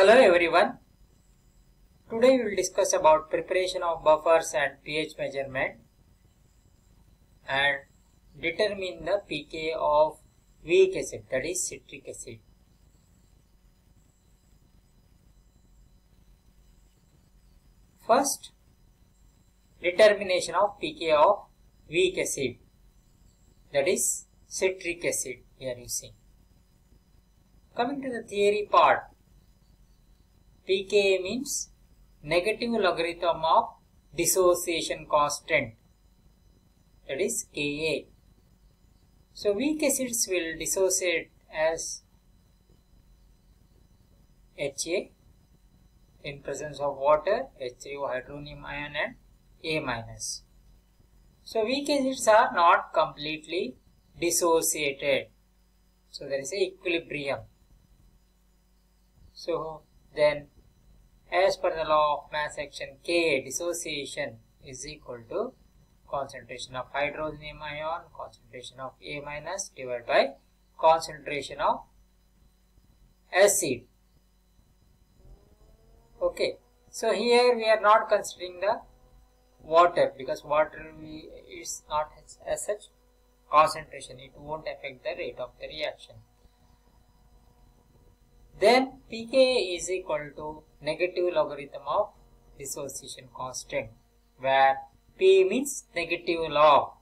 Hello everyone. Today we will discuss about preparation of buffers and pH measurement and determine the pK of weak acid that is citric acid. First determination of pK of weak acid that is citric acid we are using. Coming to the theory part pKa means negative logarithm of dissociation constant that is Ka. So weak acids will dissociate as Ha in presence of water, H3O hydronium ion and A minus. So weak acids are not completely dissociated. So there is a equilibrium. So then as per the law of mass action K dissociation is equal to concentration of hydronium ion, concentration of A minus divided by concentration of acid. Okay, so here we are not considering the water because water is not as, as such concentration, it won't affect the rate of the reaction. Then pK is equal to negative logarithm of dissociation constant where P means negative log.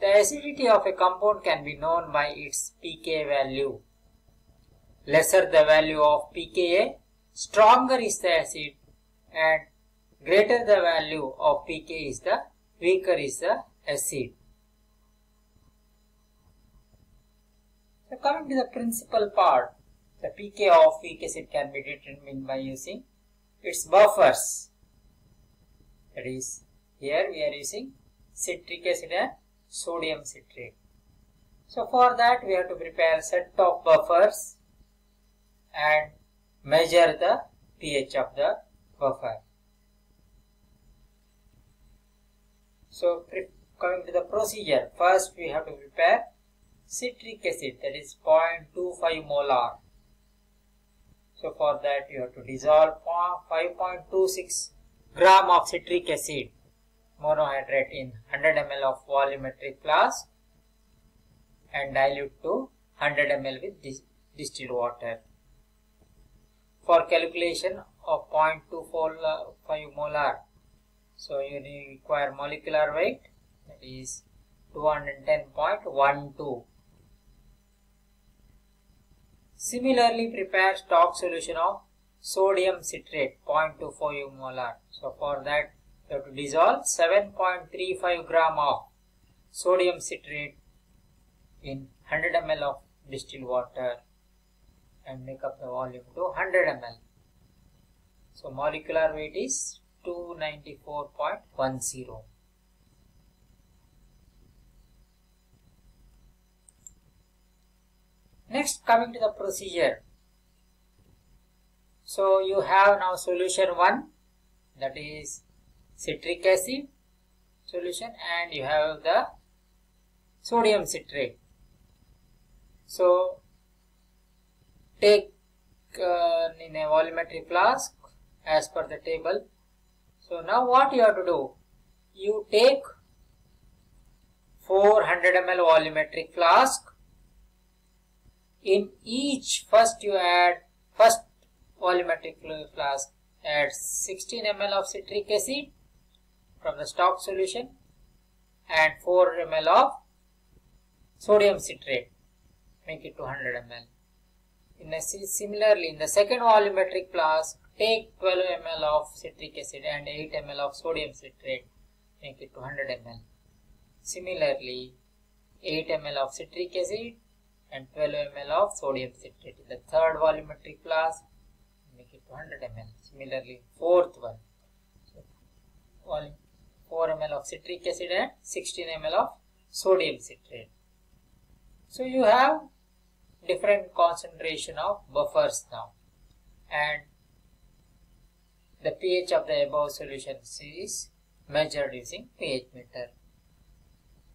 The acidity of a compound can be known by its pK value. Lesser the value of pKa, stronger is the acid and greater the value of pK is the weaker is the acid. So coming to the principle part, the pK of weak acid can be determined by using its buffers. That is, here we are using citric acid and sodium citrate. So for that we have to prepare a set of buffers and measure the pH of the buffer. So coming to the procedure, first we have to prepare citric acid that is 0.25 molar. So for that you have to dissolve 5.26 gram of citric acid monohydrate in 100 ml of volumetric flask and dilute to 100 ml with dis distilled water. For calculation of 0.25 molar, so you require molecular weight that is 210.12 Similarly, prepare stock solution of sodium citrate 0.25 molar. So for that you have to dissolve 7.35 gram of sodium citrate in 100 ml of distilled water and make up the volume to 100 ml. So molecular weight is 294.10. Next coming to the procedure. So you have now solution 1 that is citric acid solution and you have the sodium citrate. So take uh, in a volumetric flask as per the table. So now what you have to do? You take 400 ml volumetric flask in each first you add first volumetric flask add 16 ml of citric acid from the stock solution and 4 ml of sodium citrate. Make it to 100 ml in similarly in the second volumetric flask take 12 ml of citric acid and 8 ml of sodium citrate. Make it to 100 ml similarly 8 ml of citric acid and 12 ml of sodium citrate. in The third volumetric flask, make it 100 ml. Similarly, fourth one, so, 4 ml of citric acid and 16 ml of sodium citrate. So you have different concentration of buffers now and the pH of the above solution is measured using pH meter.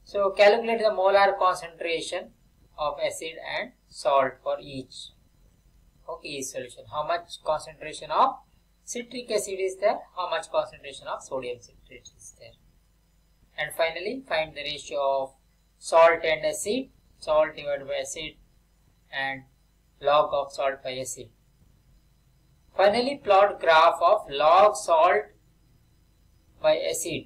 So calculate the molar concentration of acid and salt for each. Okay, each solution. How much concentration of citric acid is there? How much concentration of sodium citrate is there? And finally, find the ratio of salt and acid, salt divided by acid and log of salt by acid. Finally, plot graph of log salt by acid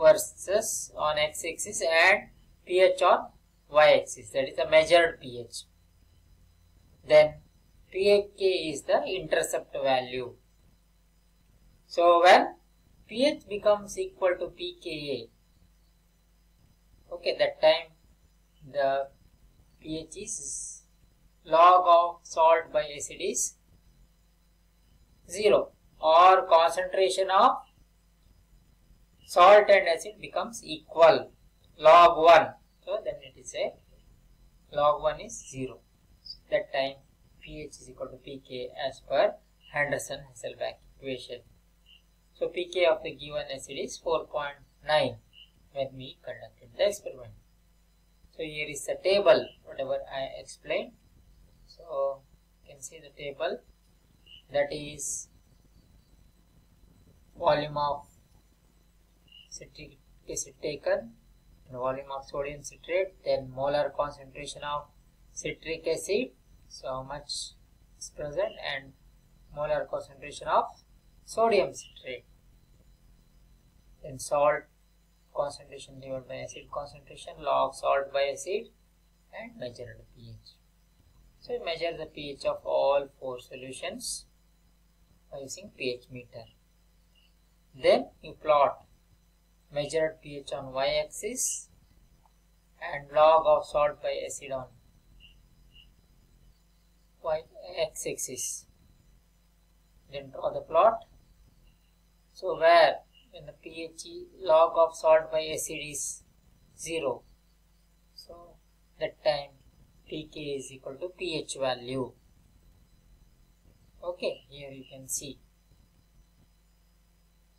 versus on x-axis and pH on y-axis that is the measured pH. Then pK is the intercept value. So when pH becomes equal to pKa, okay that time the pH is log of salt by acid is 0 or concentration of salt and acid becomes equal log 1 so then it is a log 1 is 0 that time pH is equal to pK as per Henderson Hasselbalch equation. So pK of the given acid is 4.9 when we conducted the experiment. So here is the table whatever I explained. So you can see the table. That is volume of citric acid taken and volume of sodium citrate then molar concentration of citric acid so how much is present and molar concentration of sodium citrate then salt concentration divided by acid concentration log salt by acid and measure the pH so we measure the pH of all four solutions by using pH meter. Then you plot measured pH on y-axis and log of salt by acid on y-axis. Then draw the plot. So where when the pH log of salt by acid is 0, so that time pK is equal to pH value okay here you can see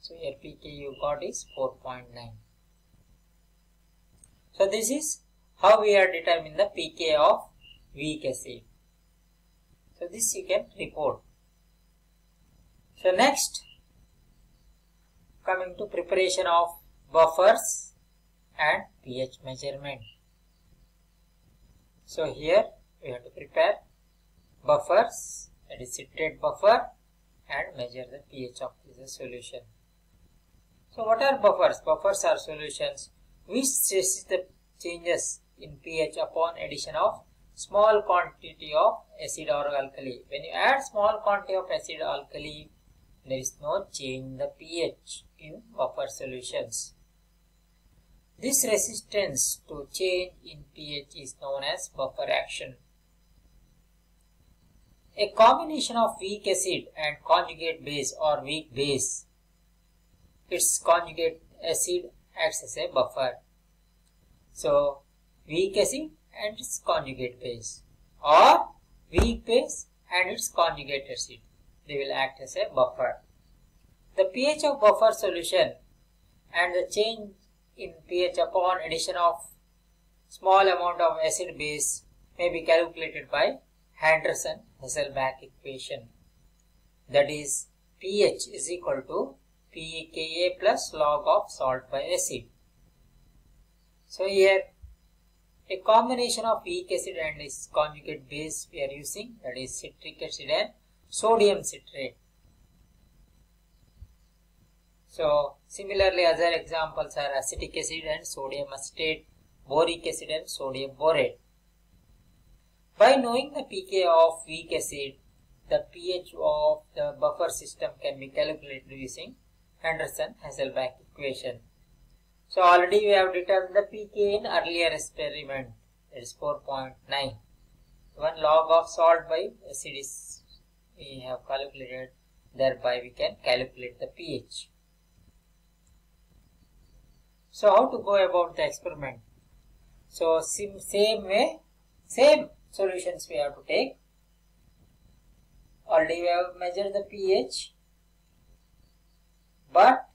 so here pk you got is 4.9 so this is how we are determining the pk of weak acid. So this you can report. So next coming to preparation of buffers and pH measurement. So here we have to prepare buffers is citrate buffer and measure the pH of this solution. So what are buffers? Buffers are solutions which stresses the changes in pH upon addition of small quantity of acid or alkali. When you add small quantity of acid or alkali, there is no change in the pH in buffer solutions. This resistance to change in pH is known as buffer action. A combination of weak acid and conjugate base or weak base, its conjugate acid acts as a buffer. So, weak acid and its conjugate base or weak base and its conjugate acid, they will act as a buffer. The pH of buffer solution and the change in pH upon addition of small amount of acid base may be calculated by Henderson Hasselbalch equation that is pH is equal to pKa plus log of salt by acid. So here a combination of weak acid and its conjugate base we are using that is citric acid and sodium citrate. So similarly other examples are acetic acid and sodium acetate, boric acid and sodium borate. By knowing the pK of weak acid, the pH of the buffer system can be calculated using Henderson-Hasselbalch equation. So already we have determined the pK in earlier experiment that is 4.9. One log of salt by acid is we have calculated thereby we can calculate the pH. So how to go about the experiment? So same way, same solutions we have to take. Already we have measured the pH, but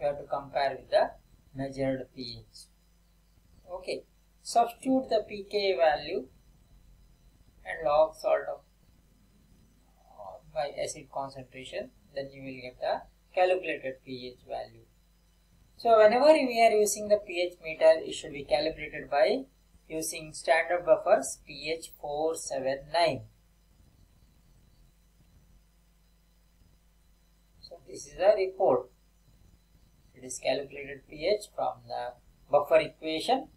you have to compare with the measured pH. Okay, substitute the pK value and log salt of uh, by acid concentration then you will get the calculated pH value. So whenever we are using the pH meter it should be calibrated by using standard buffers pH 479. This is a report. It is calculated pH from the buffer equation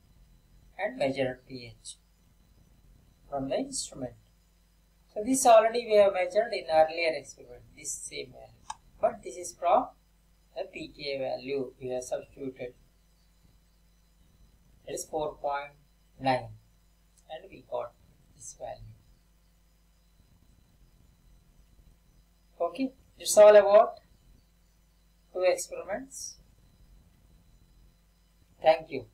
and measured pH from the instrument. So this already we have measured in earlier experiment, this same value. But this is from the pK value we have substituted. It is 4.9 and we got this value. Okay, it's all about two experiments. Thank you.